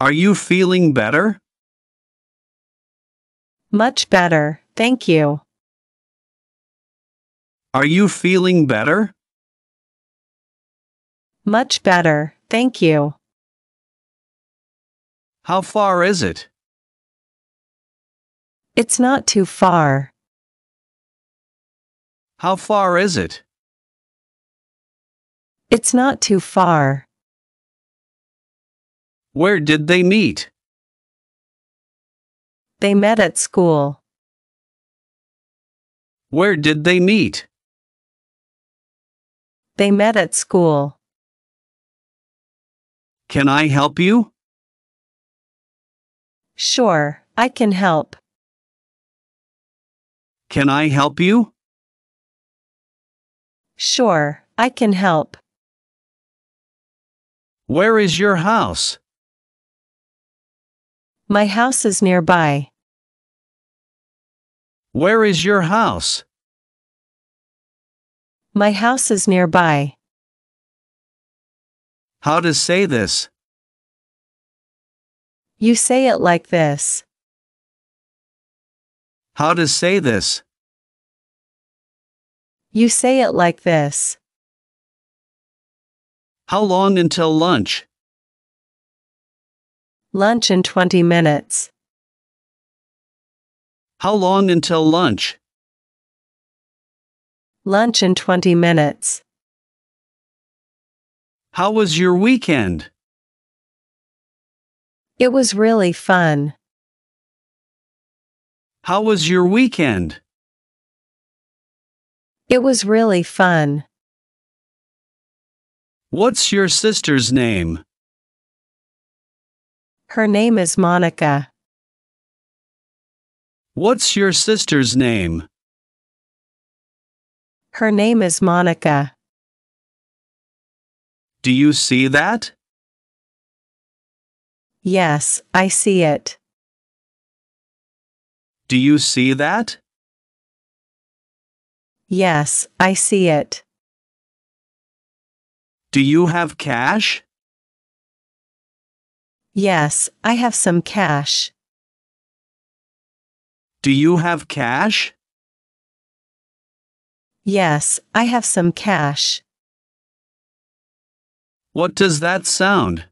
Are you feeling better? Much better, thank you. Are you feeling better? Much better, thank you. How far is it? It's not too far. How far is it? It's not too far. Where did they meet? They met at school. Where did they meet? They met at school. Can I help you? Sure, I can help. Can I help you? Sure, I can help. Where is your house? My house is nearby. Where is your house? My house is nearby. How to say this? You say it like this. How to say this? You say it like this. How long until lunch? Lunch in 20 minutes. How long until lunch? Lunch in 20 minutes. How was your weekend? It was really fun. How was your weekend? It was really fun. What's your sister's name? Her name is Monica. What's your sister's name? Her name is Monica. Do you see that? Yes, I see it. Do you see that? Yes, I see it. Do you have cash? Yes, I have some cash. Do you have cash? Yes, I have some cash. What does that sound?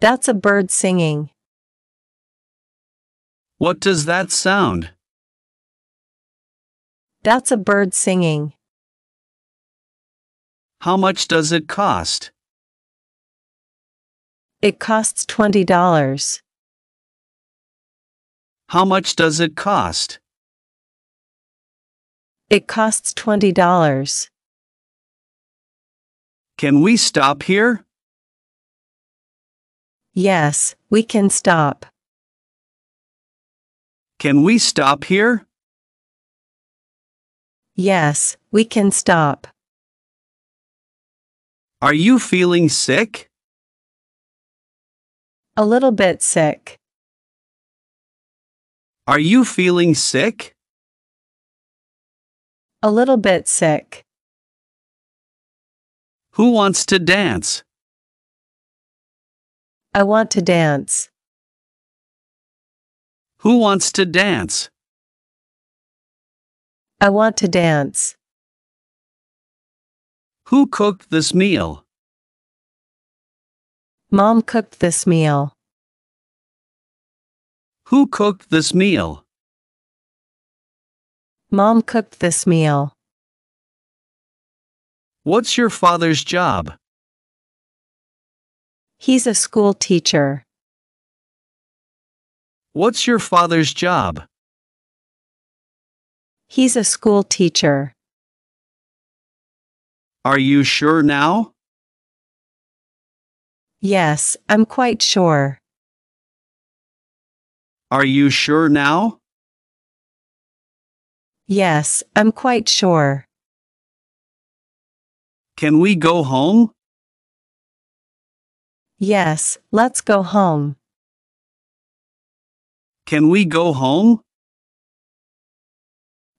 That's a bird singing. What does that sound? That's a bird singing. How much does it cost? It costs $20. How much does it cost? It costs $20. Can we stop here? Yes, we can stop. Can we stop here? Yes, we can stop. Are you feeling sick? A little bit sick. Are you feeling sick? A little bit sick. Who wants to dance? I want to dance. Who wants to dance? I want to dance. Who cooked this meal? Mom cooked this meal. Who cooked this meal? Mom cooked this meal. What's your father's job? He's a school teacher. What's your father's job? He's a school teacher. Are you sure now? Yes, I'm quite sure. Are you sure now? Yes, I'm quite sure. Can we go home? Yes, let's go home. Can we go home?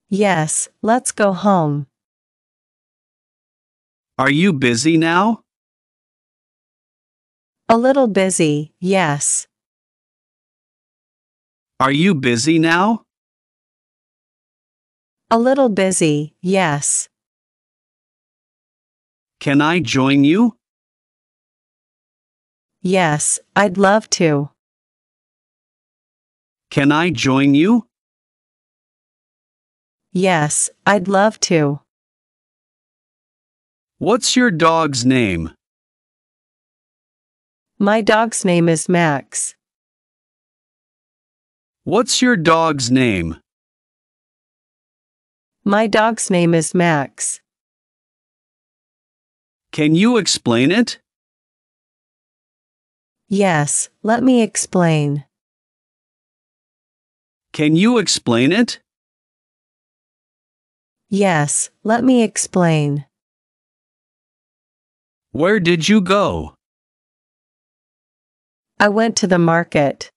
Yes, let's go home. Are you busy now? A little busy, yes. Are you busy now? A little busy, yes. Can I join you? Yes, I'd love to. Can I join you? Yes, I'd love to. What's your dog's name? My dog's name is Max. What's your dog's name? My dog's name is Max. Can you explain it? Yes, let me explain. Can you explain it? Yes, let me explain. Where did you go? I went to the market.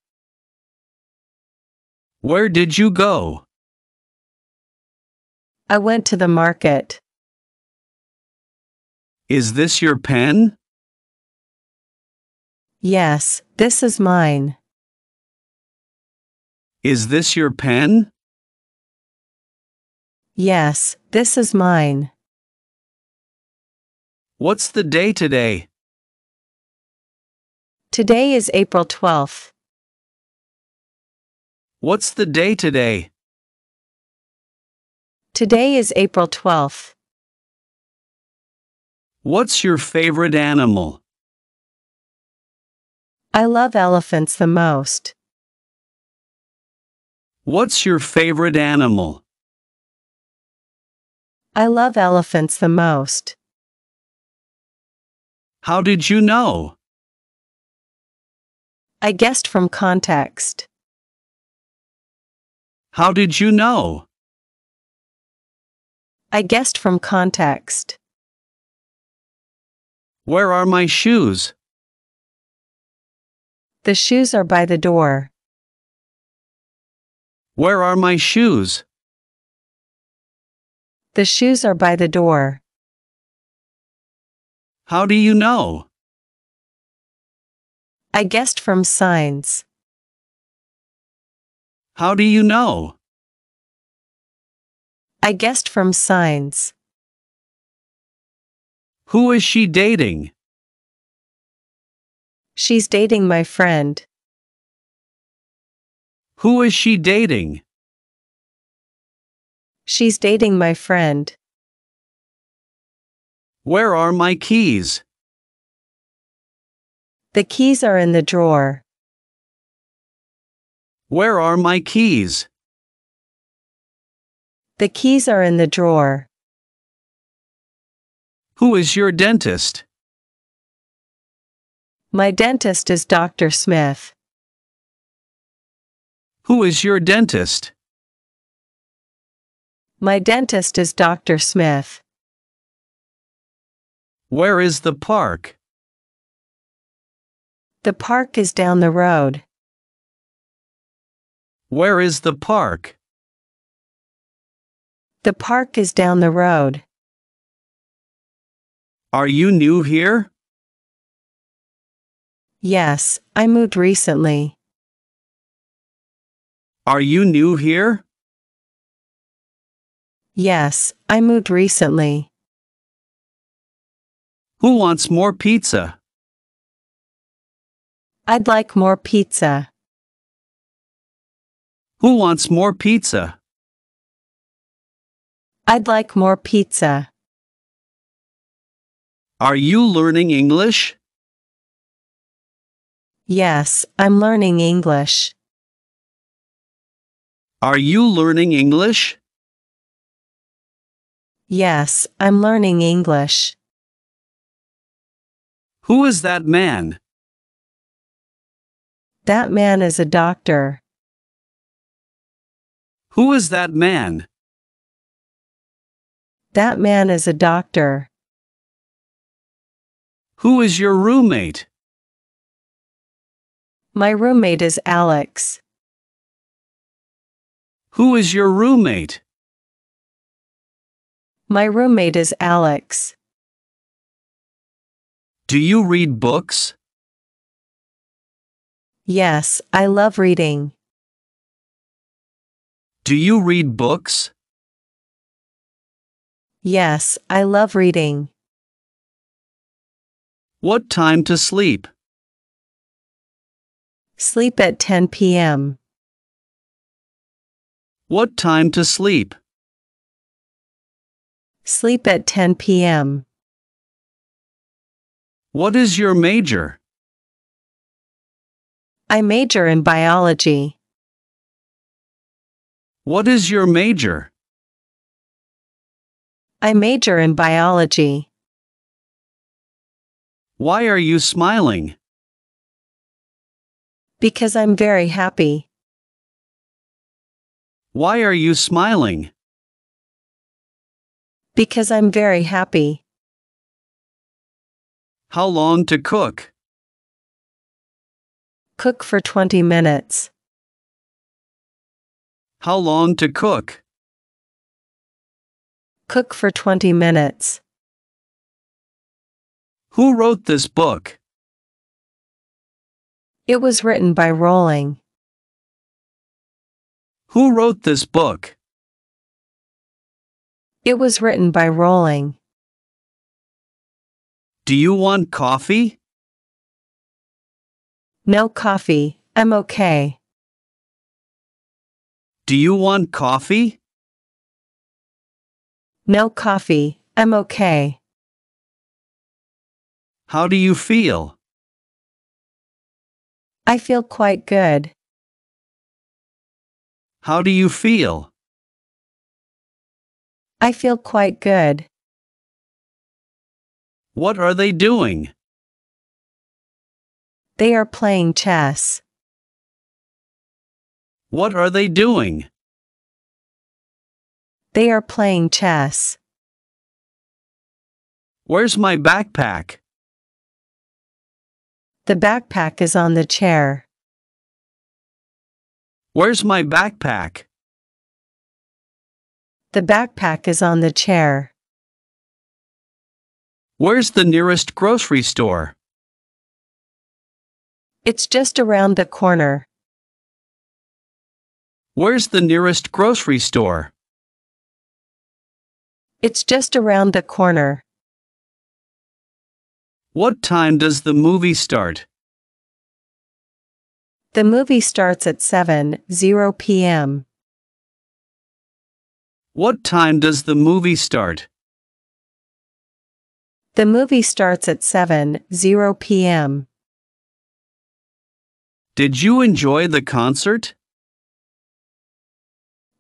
Where did you go? I went to the market. Is this your pen? Yes, this is mine. Is this your pen? Yes, this is mine. What's the day today? Today is April 12th. What's the day today? Today is April 12th. What's your favorite animal? I love elephants the most. What's your favorite animal? I love elephants the most. How did you know? I guessed from context. How did you know? I guessed from context. Where are my shoes? The shoes are by the door. Where are my shoes? The shoes are by the door. How do you know? I guessed from signs. How do you know? I guessed from signs. Who is she dating? She's dating my friend. Who is she dating? She's dating my friend. Where are my keys? The keys are in the drawer. Where are my keys? The keys are in the drawer. Who is your dentist? My dentist is Dr. Smith. Who is your dentist? My dentist is Dr. Smith. Where is the park? The park is down the road. Where is the park? The park is down the road. Are you new here? Yes, I moved recently. Are you new here? Yes, I moved recently. Who wants more pizza? I'd like more pizza. Who wants more pizza? I'd like more pizza. Are you learning English? Yes, I'm learning English. Are you learning English? Yes, I'm learning English. Who is that man? That man is a doctor. Who is that man? That man is a doctor. Who is your roommate? My roommate is Alex. Who is your roommate? My roommate is Alex. Do you read books? Yes, I love reading. Do you read books? Yes, I love reading. What time to sleep? Sleep at 10 p.m. What time to sleep? Sleep at 10 p.m. What is your major? I major in biology. What is your major? I major in biology. Why are you smiling? Because I'm very happy. Why are you smiling? Because I'm very happy. How long to cook? Cook for 20 minutes. How long to cook? Cook for 20 minutes. Who wrote this book? It was written by Rowling. Who wrote this book? It was written by Rowling. Do you want coffee? No coffee, I'm okay. Do you want coffee? No coffee, I'm okay. How do you feel? I feel quite good. How do you feel? I feel quite good. What are they doing? They are playing chess. What are they doing? They are playing chess. Where's my backpack? The backpack is on the chair. Where's my backpack? The backpack is on the chair. Where's the nearest grocery store? It's just around the corner. Where's the nearest grocery store? It's just around the corner. What time does the movie start? The movie starts at 7:00 p.m. What time does the movie start? The movie starts at 7:00 p.m. Did you enjoy the concert?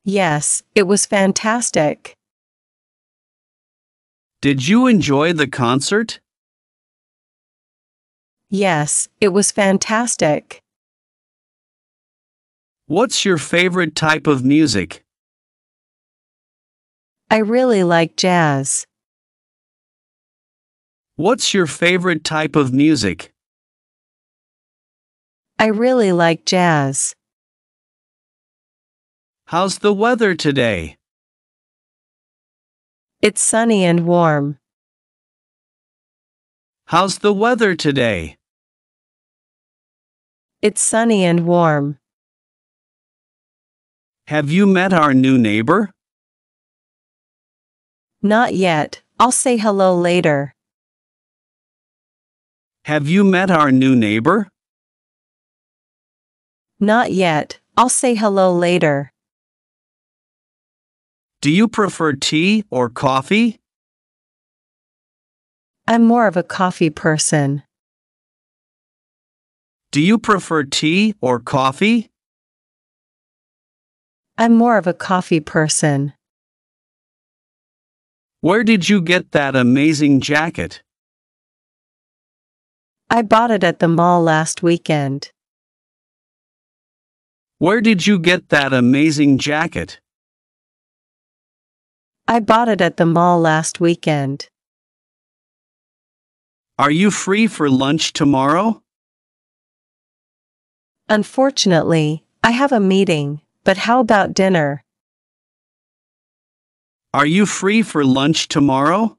Yes, it was fantastic. Did you enjoy the concert? Yes, it was fantastic. What's your favorite type of music? I really like jazz. What's your favorite type of music? I really like jazz. How's the weather today? It's sunny and warm. How's the weather today? It's sunny and warm. Have you met our new neighbor? Not yet, I'll say hello later. Have you met our new neighbor? Not yet, I'll say hello later. Do you prefer tea or coffee? I'm more of a coffee person. Do you prefer tea or coffee? I'm more of a coffee person. Where did you get that amazing jacket? I bought it at the mall last weekend. Where did you get that amazing jacket? I bought it at the mall last weekend. Are you free for lunch tomorrow? Unfortunately, I have a meeting, but how about dinner? Are you free for lunch tomorrow?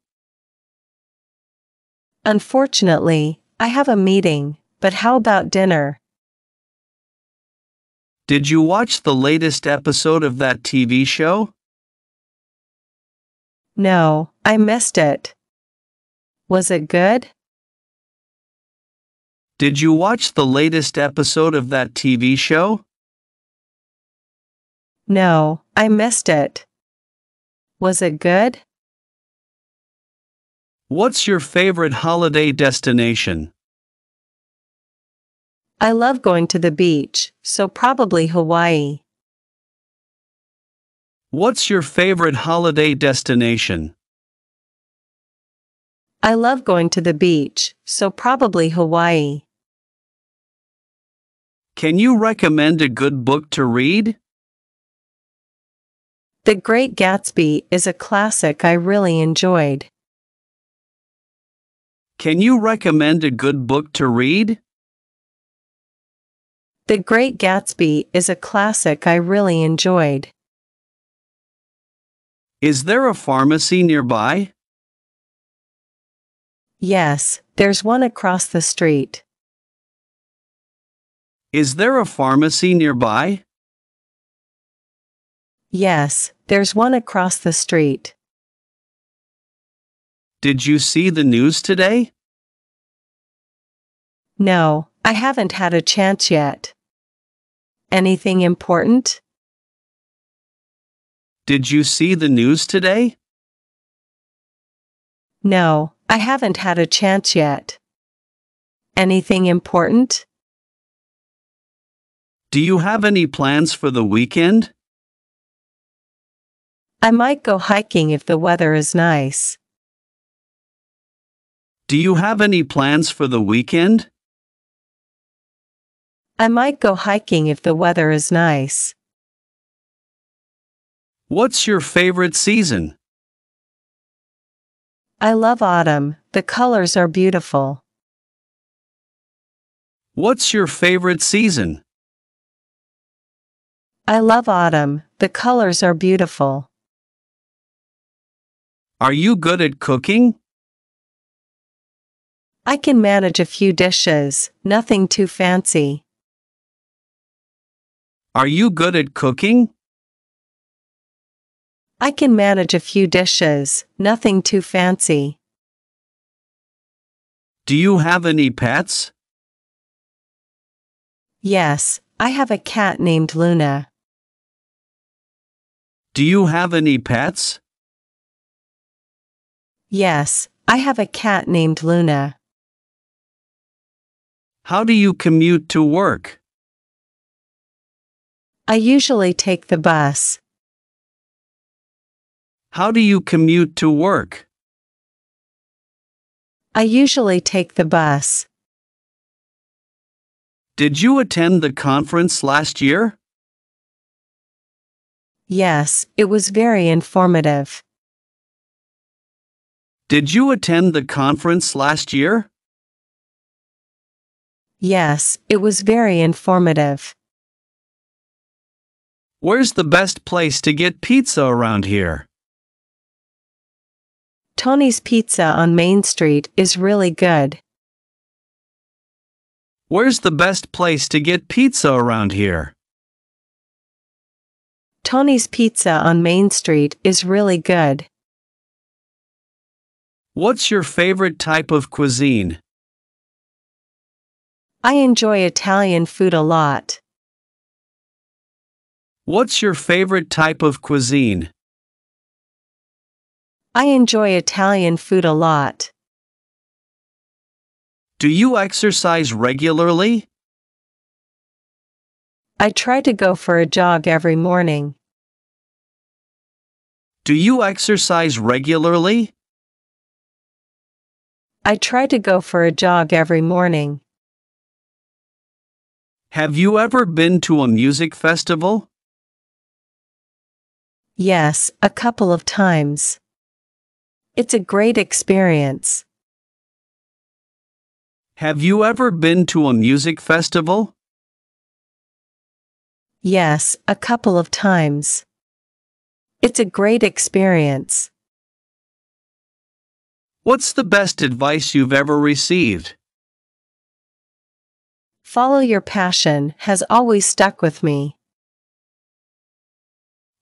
Unfortunately, I have a meeting, but how about dinner? Did you watch the latest episode of that TV show? No, I missed it. Was it good? Did you watch the latest episode of that TV show? No, I missed it. Was it good? What's your favorite holiday destination? I love going to the beach, so probably Hawaii. What's your favorite holiday destination? I love going to the beach, so probably Hawaii. Can you recommend a good book to read? The Great Gatsby is a classic I really enjoyed. Can you recommend a good book to read? The Great Gatsby is a classic I really enjoyed. Is there a pharmacy nearby? Yes, there's one across the street. Is there a pharmacy nearby? Yes, there's one across the street. Did you see the news today? No, I haven't had a chance yet. Anything important? Did you see the news today? No, I haven't had a chance yet. Anything important? Do you have any plans for the weekend? I might go hiking if the weather is nice. Do you have any plans for the weekend? I might go hiking if the weather is nice. What's your favorite season? I love autumn, the colors are beautiful. What's your favorite season? I love autumn, the colors are beautiful. Are you good at cooking? I can manage a few dishes, nothing too fancy. Are you good at cooking? I can manage a few dishes, nothing too fancy. Do you have any pets? Yes, I have a cat named Luna. Do you have any pets? Yes, I have a cat named Luna. How do you commute to work? I usually take the bus. How do you commute to work? I usually take the bus. Did you attend the conference last year? Yes, it was very informative. Did you attend the conference last year? Yes, it was very informative. Where's the best place to get pizza around here? Tony's Pizza on Main Street is really good. Where's the best place to get pizza around here? Tony's Pizza on Main Street is really good. What's your favorite type of cuisine? I enjoy Italian food a lot. What's your favorite type of cuisine? I enjoy Italian food a lot. Do you exercise regularly? I try to go for a jog every morning. Do you exercise regularly? I try to go for a jog every morning. Have you ever been to a music festival? Yes, a couple of times. It's a great experience. Have you ever been to a music festival? Yes, a couple of times. It's a great experience. What's the best advice you've ever received? Follow your passion has always stuck with me.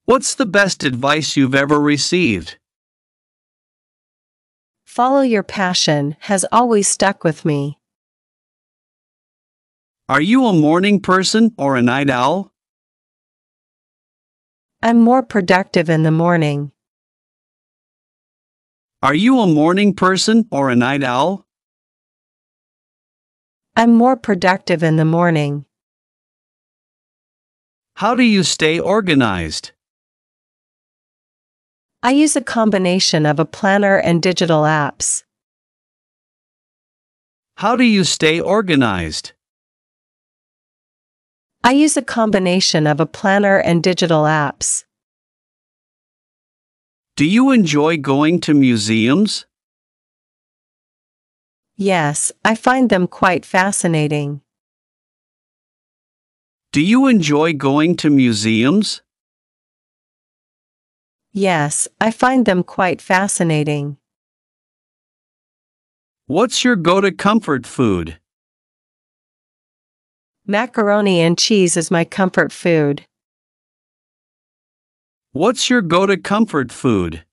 What's the best advice you've ever received? Follow your passion has always stuck with me. Are you a morning person or a night owl? I'm more productive in the morning. Are you a morning person or a night owl? I'm more productive in the morning. How do you stay organized? I use a combination of a planner and digital apps. How do you stay organized? I use a combination of a planner and digital apps. Do you enjoy going to museums? Yes, I find them quite fascinating. Do you enjoy going to museums? Yes, I find them quite fascinating. What's your go to comfort food? Macaroni and cheese is my comfort food. What's your go to comfort food?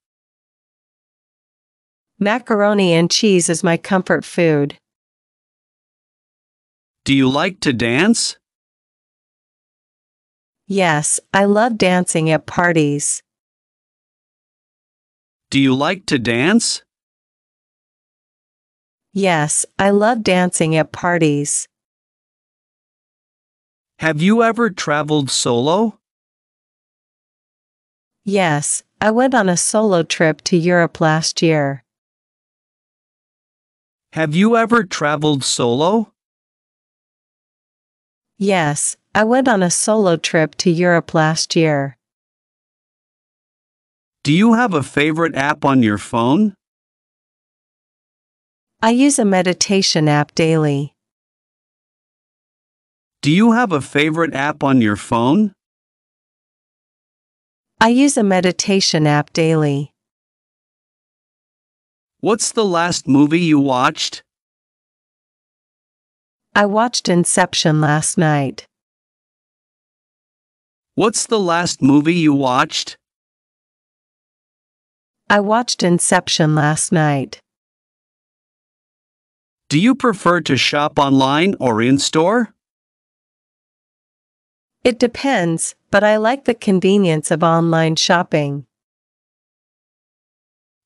Macaroni and cheese is my comfort food. Do you like to dance? Yes, I love dancing at parties. Do you like to dance? Yes, I love dancing at parties. Have you ever traveled solo? Yes, I went on a solo trip to Europe last year. Have you ever traveled solo? Yes, I went on a solo trip to Europe last year. Do you have a favorite app on your phone? I use a meditation app daily. Do you have a favorite app on your phone? I use a meditation app daily. What's the last movie you watched? I watched Inception last night. What's the last movie you watched? I watched Inception last night. Do you prefer to shop online or in store? It depends, but I like the convenience of online shopping.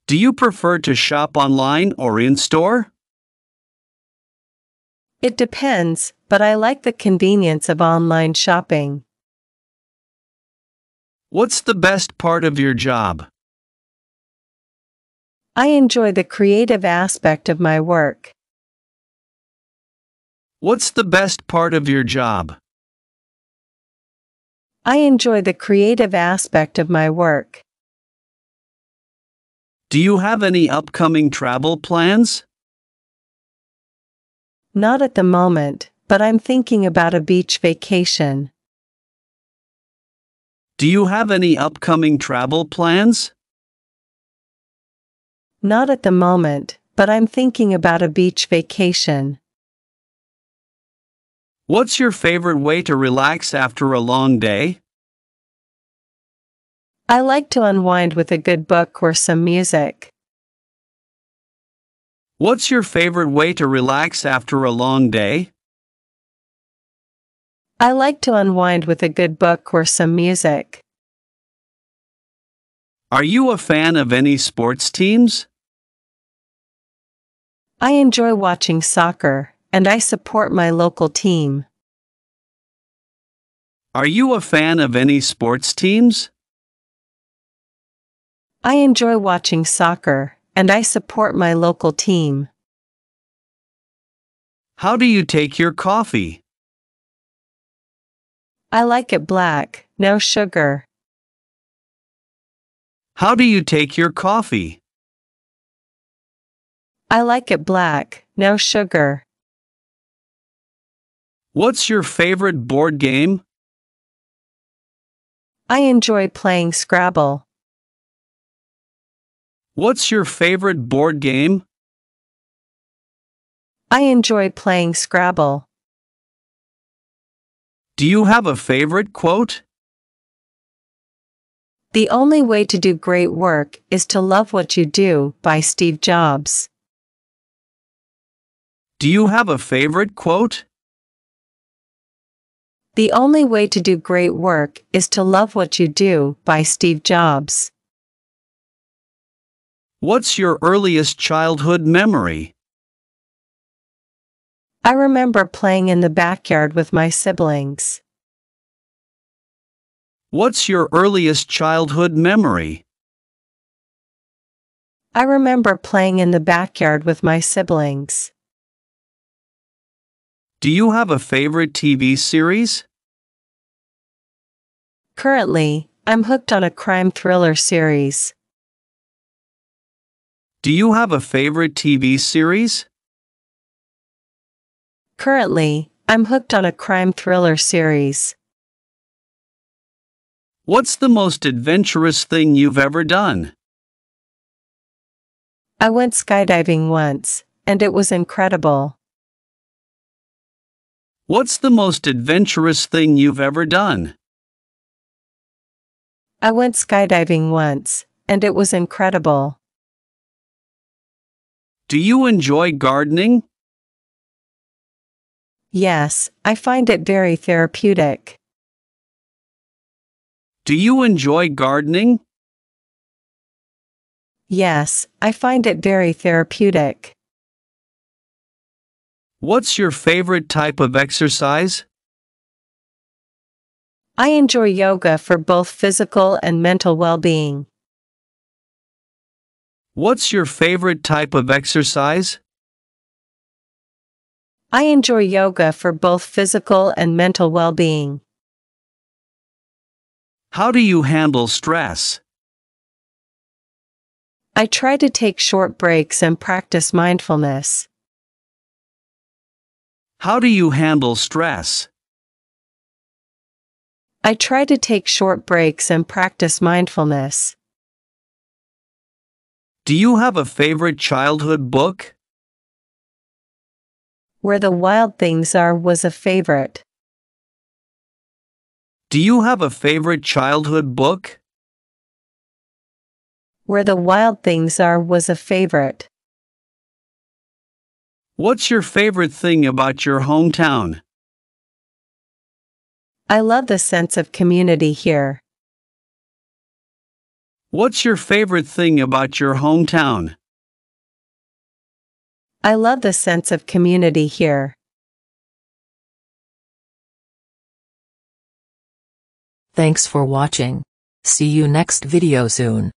Do you prefer to shop online or in store? It depends, but I like the convenience of online shopping. What's the best part of your job? I enjoy the creative aspect of my work. What's the best part of your job? I enjoy the creative aspect of my work. Do you have any upcoming travel plans? Not at the moment, but I'm thinking about a beach vacation. Do you have any upcoming travel plans? Not at the moment, but I'm thinking about a beach vacation. What's your favorite way to relax after a long day? I like to unwind with a good book or some music. What's your favorite way to relax after a long day? I like to unwind with a good book or some music. Are you a fan of any sports teams? I enjoy watching soccer, and I support my local team. Are you a fan of any sports teams? I enjoy watching soccer, and I support my local team. How do you take your coffee? I like it black, no sugar. How do you take your coffee? I like it black, no sugar. What's your favorite board game? I enjoy playing Scrabble. What's your favorite board game? I enjoy playing Scrabble. Do you have a favorite quote? The only way to do great work is to love what you do by Steve Jobs. Do you have a favorite quote? The only way to do great work is to love what you do by Steve Jobs. What's your earliest childhood memory? I remember playing in the backyard with my siblings. What's your earliest childhood memory? I remember playing in the backyard with my siblings. Do you have a favorite TV series? Currently, I'm hooked on a crime thriller series. Do you have a favorite TV series? Currently, I'm hooked on a crime thriller series. What's the most adventurous thing you've ever done? I went skydiving once, and it was incredible. What's the most adventurous thing you've ever done? I went skydiving once, and it was incredible. Do you enjoy gardening? Yes, I find it very therapeutic. Do you enjoy gardening? Yes, I find it very therapeutic. What's your favorite type of exercise? I enjoy yoga for both physical and mental well being. What's your favorite type of exercise? I enjoy yoga for both physical and mental well being. How do you handle stress? I try to take short breaks and practice mindfulness. How do you handle stress? I try to take short breaks and practice mindfulness. Do you have a favorite childhood book? Where the Wild Things Are was a favorite. Do you have a favorite childhood book? Where the Wild Things Are was a favorite. What's your favorite thing about your hometown? I love the sense of community here. What's your favorite thing about your hometown? I love the sense of community here. Thanks for watching. See you next video soon.